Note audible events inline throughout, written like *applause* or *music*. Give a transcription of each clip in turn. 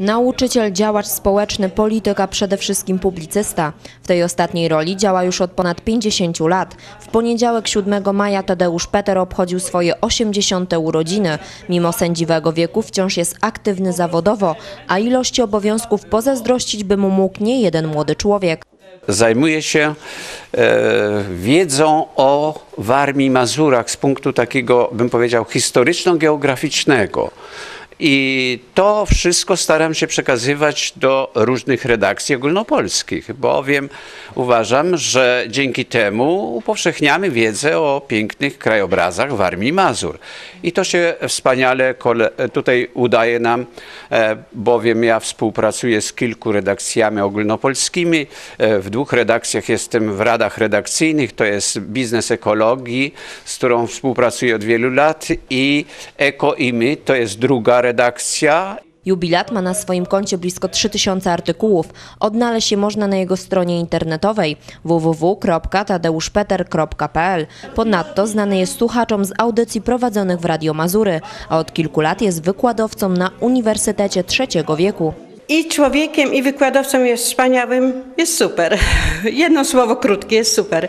Nauczyciel, działacz społeczny, polityk, a przede wszystkim publicysta. W tej ostatniej roli działa już od ponad 50 lat. W poniedziałek 7 maja Tadeusz Peter obchodził swoje 80. urodziny. Mimo sędziwego wieku wciąż jest aktywny zawodowo, a ilości obowiązków pozazdrościć by mu mógł nie jeden młody człowiek. zajmuje się e, wiedzą o Warmii Mazurach z punktu takiego, bym powiedział, historyczno-geograficznego. I to wszystko staram się przekazywać do różnych redakcji ogólnopolskich, bowiem uważam, że dzięki temu upowszechniamy wiedzę o pięknych krajobrazach Warmii i Mazur. I to się wspaniale tutaj udaje nam, e, bowiem ja współpracuję z kilku redakcjami ogólnopolskimi. E, W dwóch redakcjach jestem w radach redakcyjnych, to jest Biznes Ekologii, z którą współpracuję od wielu lat i Eko i My, to jest druga redakcja Jubilat ma na swoim koncie blisko 3000 artykułów. Odnaleźć je można na jego stronie internetowej www.tadeuszpeter.pl. Ponadto znany jest słuchaczom z audycji prowadzonych w Radio Mazury, a od kilku lat jest wykładowcą na Uniwersytecie Trzeciego Wieku. I człowiekiem, i wykładowcą jest wspaniałym, jest super. *laughs* Jedno słowo krótkie, jest super.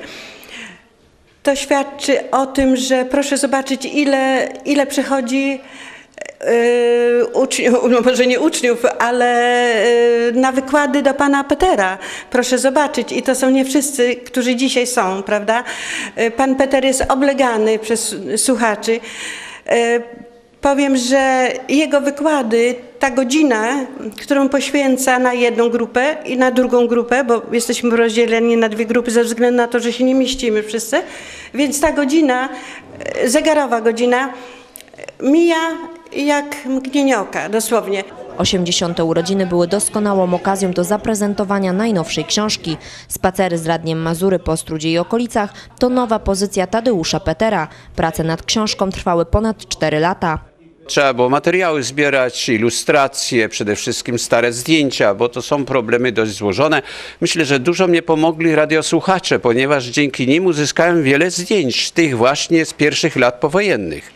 To świadczy o tym, że proszę zobaczyć, ile, ile przychodzi uczniów, no może nie uczniów, ale yy, na wykłady do pana Petera. Proszę zobaczyć, i to są nie wszyscy, którzy dzisiaj są, prawda? Yy, Pan Peter jest oblegany przez słuchaczy. Powiem, że jego wykłady, ta godzina, którą poświęca na jedną grupę i na drugą grupę, bo jesteśmy rozdzieleni na dwie grupy ze względu na to, że się nie mieścimy wszyscy, więc ta godzina, zegarowa godzina, mija jak mgnienie oka, dosłownie. 80. urodziny były doskonałą okazją do zaprezentowania najnowszej książki. Spacery z Radniem Mazury po Strudzie i okolicach to nowa pozycja Tadeusza Petera. Prace nad książką trwały ponad 4 lata. Trzeba było materiały zbierać, ilustracje, przede wszystkim stare zdjęcia, bo to są problemy dość złożone. Myślę, że dużo mnie pomogli radiosłuchacze, ponieważ dzięki nim uzyskałem wiele zdjęć, tych właśnie z pierwszych lat powojennych.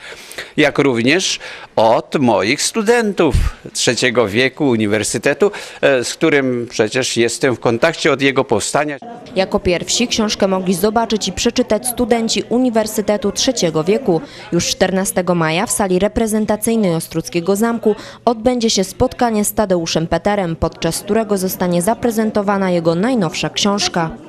Jak również od moich studentów trzeciego wieku Uniwersytetu, e, z którym przecież jestem w kontakcie od jego powstania. Jako pierwsi książkę mogli zobaczyć i przeczytać studenci Uniwersytetu Trzeciego Wieku. Już 14 maja w sali reprezentacyjnej Ostruckiego Zamku odbędzie się spotkanie z Tadeuszem Peterem, podczas którego zostanie zaprezentowana jego najnowsza książka.